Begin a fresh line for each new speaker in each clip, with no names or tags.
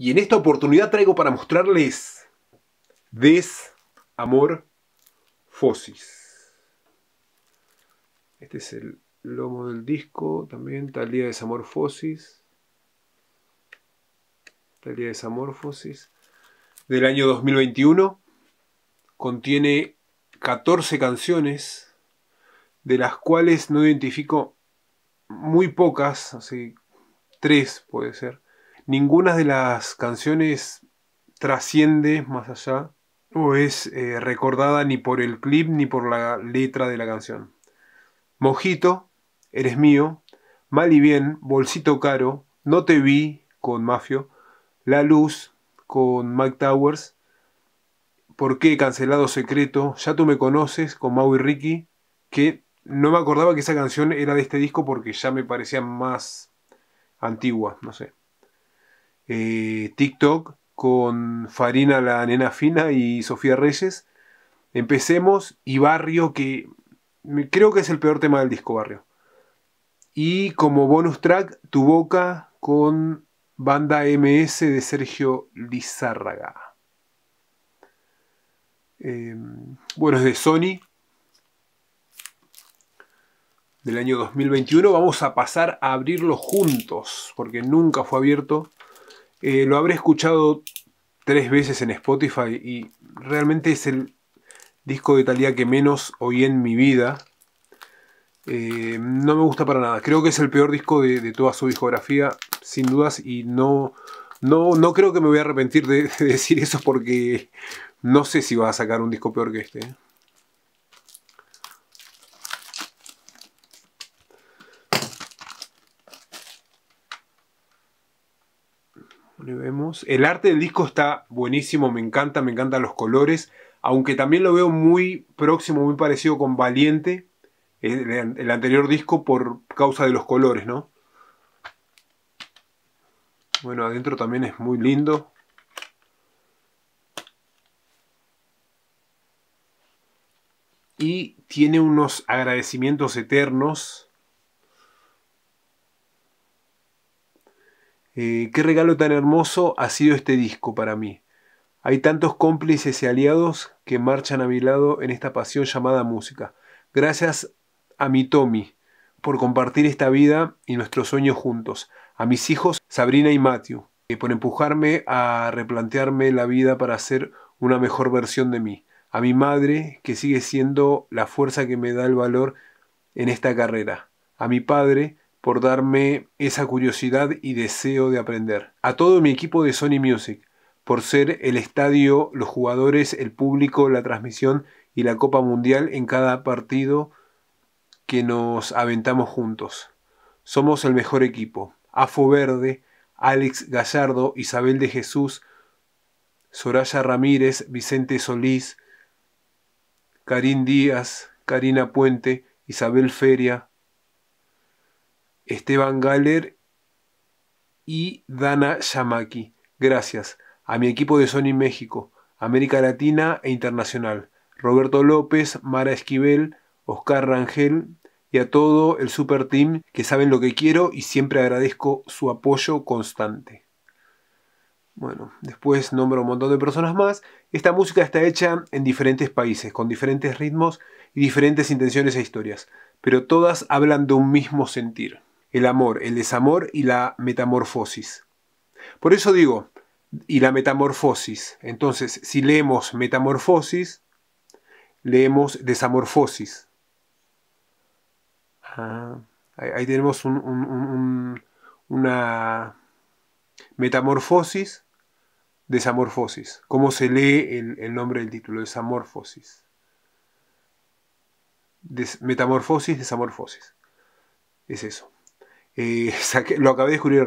Y en esta oportunidad traigo para mostrarles Desamorfosis. Este es el lomo del disco, también Talía Desamorfosis. Talía Desamorfosis. Del año 2021. Contiene 14 canciones, de las cuales no identifico muy pocas, así, tres puede ser ninguna de las canciones trasciende más allá o es eh, recordada ni por el clip ni por la letra de la canción. Mojito, Eres mío, Mal y bien, Bolsito caro, No te vi con Mafio, La luz con Mike Towers, ¿Por qué cancelado secreto? Ya tú me conoces con Mau y Ricky, que no me acordaba que esa canción era de este disco porque ya me parecía más antigua, no sé. Eh, TikTok con Farina la nena fina y Sofía Reyes. Empecemos y Barrio, que creo que es el peor tema del disco, Barrio. Y como bonus track, Tu Boca con Banda MS de Sergio Lizárraga. Em, bueno, es de Sony. Del año 2021. Vamos a pasar a abrirlo juntos, porque nunca fue abierto. Eh, lo habré escuchado tres veces en Spotify y realmente es el disco de Talía que menos oí en mi vida. Eh, no me gusta para nada. Creo que es el peor disco de, toda su discografía, sin dudas, y no, no, no creo que me voy a arrepentir de, decir eso porque no sé si va a sacar un disco peor que este. Vemos. El arte del disco está buenísimo, me encanta, me encantan los colores. Aunque también lo veo muy próximo, muy parecido con Valiente, el, anterior disco, por causa de los colores, ¿no? Bueno, adentro también es muy lindo. Y tiene unos agradecimientos eternos Eh, qué regalo tan hermoso ha sido este disco para mí. Hay tantos cómplices y aliados que marchan a mi lado en esta pasión llamada música. Gracias a mi Tommy por compartir esta vida y nuestros sueños juntos. A mis hijos Sabrina y Matthew eh, por empujarme a replantearme la vida para ser una mejor versión de mí. A mi madre que sigue siendo la fuerza que me da el valor en esta carrera. A mi padre por darme esa curiosidad y deseo de aprender. A todo mi equipo de Sony Music, por ser el estadio, los jugadores, el público, la transmisión y la Copa Mundial en cada partido que nos aventamos juntos. Somos el mejor equipo. Afo Verde, Alex Gallardo, Isabel de Jesús, Soraya Ramírez, Vicente Solís, Karin Díaz, Karina Puente, Isabel Feria, Esteban Galler y Dana Yamaki. Gracias a mi equipo de Sony México, América Latina e Internacional, Roberto López, Mara Esquivel, Oscar Rangel y a todo el super team que saben lo que quiero y siempre agradezco su apoyo constante. Bueno, después nombro un montón de personas más. Esta música está hecha en diferentes países, con diferentes ritmos y diferentes intenciones e historias, pero todas hablan de un mismo sentir el amor, el desamor y la metamorfosis. Por eso digo, y la metamorfosis. Entonces, si leemos metamorfosis, leemos desamorfosis. Ah, ahí, tenemos una metamorfosis, desamorfosis. ¿Cómo se lee el, nombre del título? Desamorfosis. metamorfosis, desamorfosis. Es eso. Eh, lo acabé de descubrir.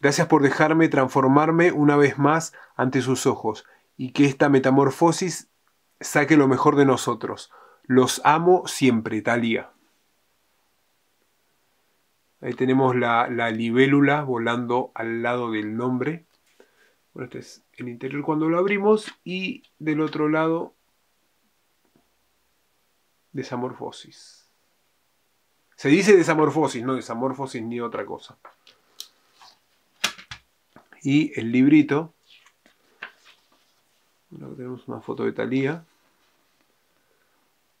Gracias por dejarme transformarme una vez más ante sus ojos y que esta metamorfosis saque lo mejor de nosotros. Los amo siempre, Talía. Ahí tenemos la, la libélula volando al lado del nombre. Bueno, este es el interior cuando lo abrimos y del otro lado desamorfosis. Se dice desamorfosis, no desamorfosis ni otra cosa. Y el librito. tenemos una foto de Thalía.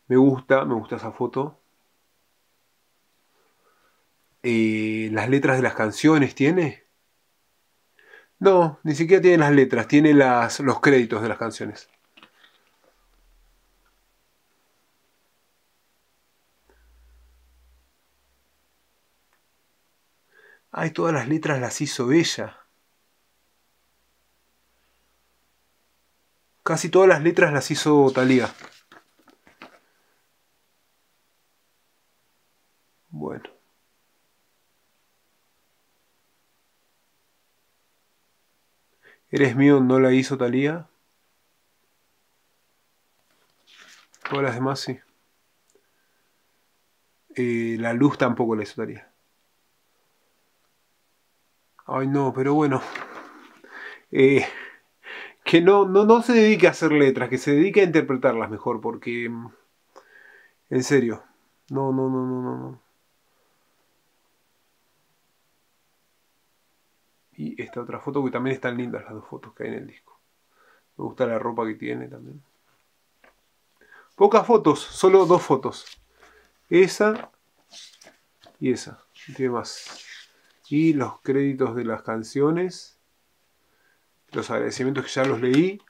Me gusta, me gusta esa foto. Eh, las letras de las canciones tiene. No, ni siquiera tiene las letras, tiene las, los créditos de las canciones. Ay, todas las letras las hizo ella. Casi todas las letras las hizo Talía. Bueno. Eres mío, no la hizo Talía. Todas las demás sí. Eh, la luz tampoco la hizo Talía. Ay, no, pero bueno. Eh, que no, no, no se dedique a hacer letras, que se dedique a interpretarlas mejor, porque. Mm, en serio. No, no, no, no, no. no. Y esta otra foto, que también están lindas las dos fotos que hay en el disco. Me gusta la ropa que tiene también. Pocas fotos, solo dos fotos. Esa y esa. No tiene más y los créditos de las canciones, los agradecimientos que ya los leí.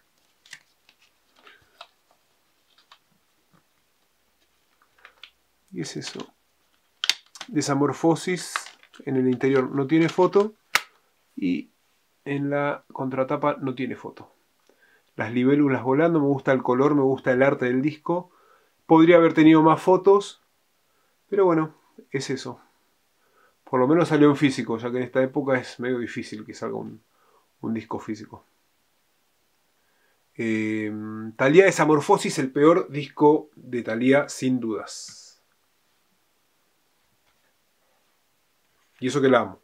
Y es eso. Desamorfosis en el interior no tiene foto y en la contratapa no tiene foto. Las libélulas volando, me gusta el color, me gusta el arte del disco. Podría haber tenido más fotos, pero bueno, es eso. Por lo menos salió en físico, ya que en esta época es medio difícil que salga un, disco físico. Eh, Thalía Desamorfosis, el peor disco de Thalía, sin dudas. Y eso que la amo.